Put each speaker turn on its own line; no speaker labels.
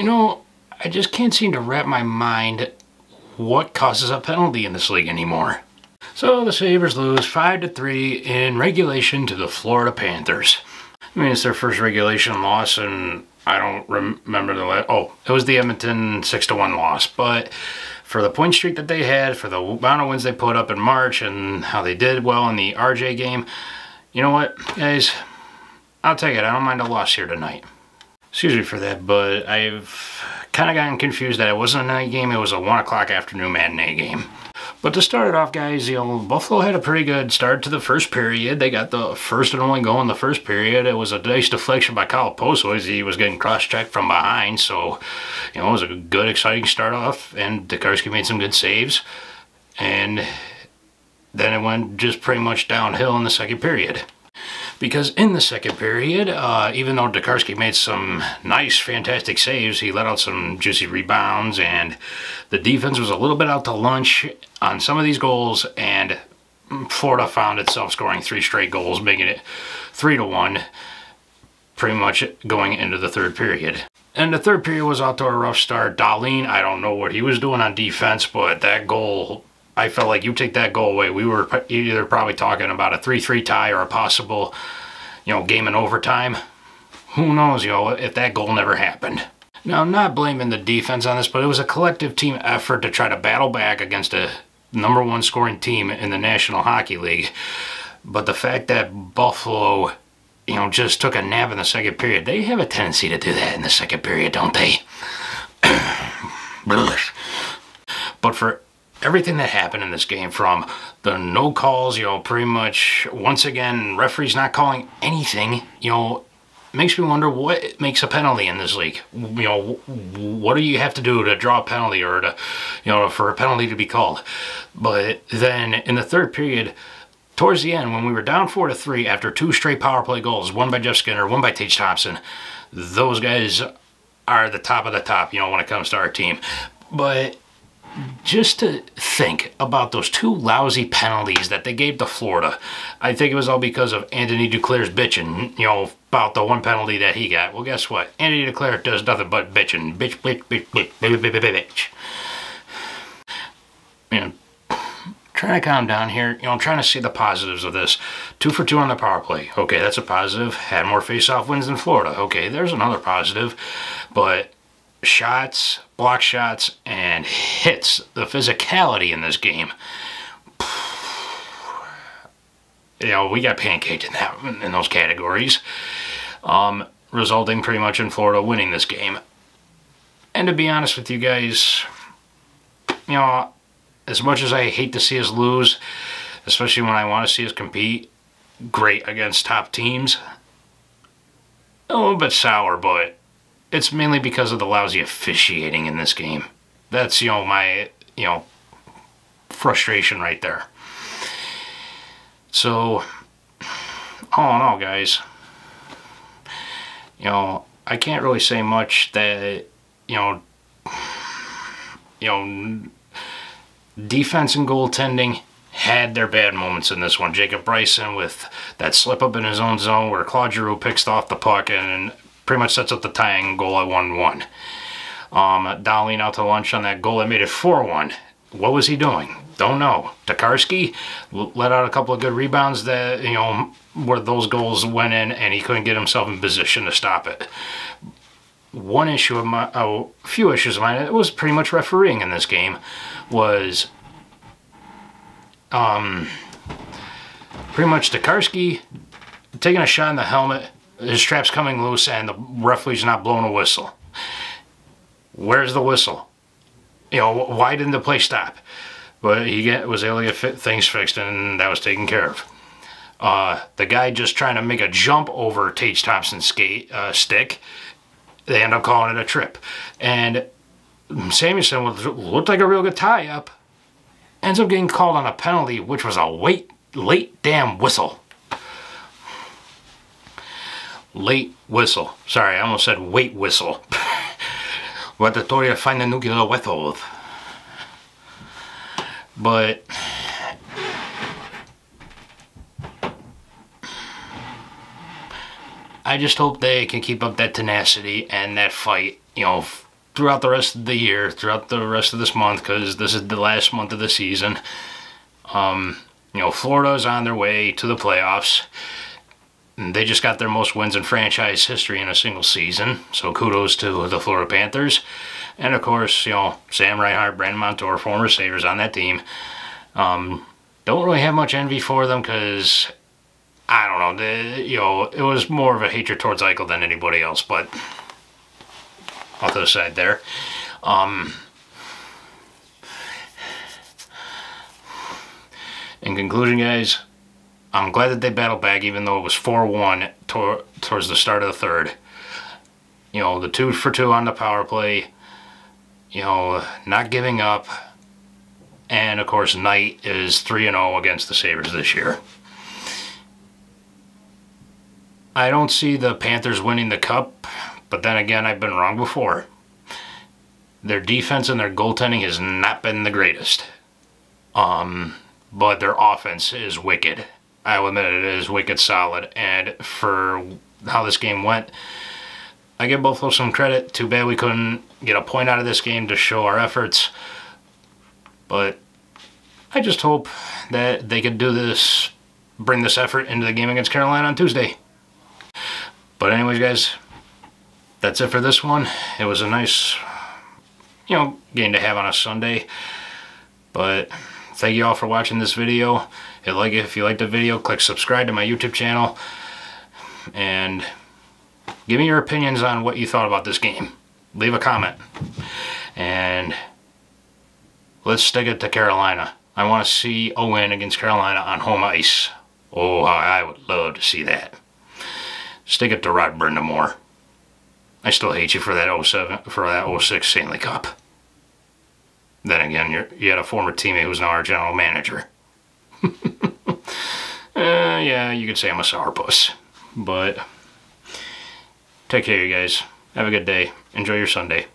You know, I just can't seem to wrap my mind what causes a penalty in this league anymore. So the Sabres lose 5 to 3 in regulation to the Florida Panthers. I mean, it's their first regulation loss, and I don't remember the last. Oh, it was the Edmonton 6 to 1 loss. But for the point streak that they had, for the amount of wins they put up in March, and how they did well in the RJ game, you know what, guys? I'll take it. I don't mind a loss here tonight. Excuse me for that, but I've kind of gotten confused that it wasn't a night game, it was a 1 o'clock afternoon matinee game. But to start it off, guys, you know, Buffalo had a pretty good start to the first period. They got the first and only goal in the first period. It was a nice deflection by Kyle Okposo he was getting cross-checked from behind. So, you know, it was a good, exciting start off, and Tokarski made some good saves. And then it went just pretty much downhill in the second period because in the second period, uh, even though Tokarski made some nice, fantastic saves, he let out some juicy rebounds, and the defense was a little bit out to lunch on some of these goals, and Florida found itself scoring three straight goals, making it three to one, pretty much going into the third period. And the third period was out to a rough start. Dahlin, I don't know what he was doing on defense, but that goal I felt like you take that goal away, we were either probably talking about a 3-3 tie or a possible, you know, game in overtime. Who knows, you know, if that goal never happened. Now, I'm not blaming the defense on this, but it was a collective team effort to try to battle back against a number one scoring team in the National Hockey League. But the fact that Buffalo, you know, just took a nap in the second period, they have a tendency to do that in the second period, don't they? but for everything that happened in this game from the no calls, you know, pretty much once again, referees not calling anything, you know, makes me wonder what makes a penalty in this league. You know, what do you have to do to draw a penalty or to, you know, for a penalty to be called? But then in the third period, towards the end, when we were down four to three after two straight power play goals, one by Jeff Skinner, one by Tage Thompson, those guys are the top of the top, you know, when it comes to our team. But just to think about those two lousy penalties that they gave to Florida. I think it was all because of Anthony Duclair's bitching, you know, about the one penalty that he got. Well, guess what? Anthony Duclair does nothing but bitching. Bitch, bitch, bitch, bitch, bitch, bitch, bitch, bitch. Man, trying to calm down here. You know, I'm trying to see the positives of this. Two for two on the power play. Okay, that's a positive. Had more face-off wins than Florida. Okay, there's another positive. But shots, block shots, and hits, the physicality in this game. You know, we got pancaked in that in those categories, um, resulting pretty much in Florida winning this game. And to be honest with you guys, you know, as much as I hate to see us lose, especially when I want to see us compete great against top teams, a little bit sour, but it's mainly because of the lousy officiating in this game. That's, you know, my, you know, frustration right there. So, all in all, guys, you know, I can't really say much that, you know, you know, defense and goaltending had their bad moments in this one. Jacob Bryson with that slip up in his own zone where Claude Giroux picks off the puck and pretty much sets up the tying goal at 1-1. Um, out to lunch on that goal that made it 4-1. What was he doing? Don't know. Tokarski let out a couple of good rebounds that, you know, where those goals went in and he couldn't get himself in position to stop it. One issue of my, a few issues of mine, it was pretty much refereeing in this game, was um, pretty much Tokarski taking a shot in the helmet, his strap's coming loose and the referee's not blowing a whistle. Where's the whistle? You know, why didn't the play stop? But he get, was able to get fit, things fixed and that was taken care of. Uh, the guy just trying to make a jump over Tage Thompson's skate, uh, stick, they end up calling it a trip. And Samuelsson looked like a real good tie-up. Ends up getting called on a penalty, which was a late, late damn whistle late whistle. Sorry, I almost said wait whistle. what the Toria find a nuclear whistle. But I just hope they can keep up that tenacity and that fight, you know, throughout the rest of the year, throughout the rest of this month, because this is the last month of the season. Um, you know, Florida's on their way to the playoffs. They just got their most wins in franchise history in a single season, so kudos to the Florida Panthers. And of course, you know, Sam Reinhart, Brandon Montour, former Sabres on that team. Um, don't really have much envy for them because, I don't know, the, you know, it was more of a hatred towards Eichel than anybody else, but off the side there. Um, in conclusion, guys, I'm glad that they battled back, even though it was 4-1 tor towards the start of the third. You know, the two for two on the power play. You know, not giving up. And, of course, Knight is 3-0 against the Sabres this year. I don't see the Panthers winning the Cup, but then again, I've been wrong before. Their defense and their goaltending has not been the greatest. Um, but their offense is wicked. I will admit it is wicked solid. And for how this game went, I give Buffalo some credit. Too bad we couldn't get a point out of this game to show our efforts. But I just hope that they could do this, bring this effort into the game against Carolina on Tuesday. But anyways, guys, that's it for this one. It was a nice, you know, game to have on a Sunday. But thank you all for watching this video. If, like, if you liked the video, click subscribe to my YouTube channel. And give me your opinions on what you thought about this game. Leave a comment. And let's stick it to Carolina. I want to see a win against Carolina on home ice. Oh, I would love to see that. Stick it to Rod Brind'Amour. I still hate you for that 07, for that 06 Stanley Cup. Then again, you had a former teammate who's now our general manager. uh, yeah, you could say I'm a sourpuss. But take care, you guys. Have a good day. Enjoy your Sunday.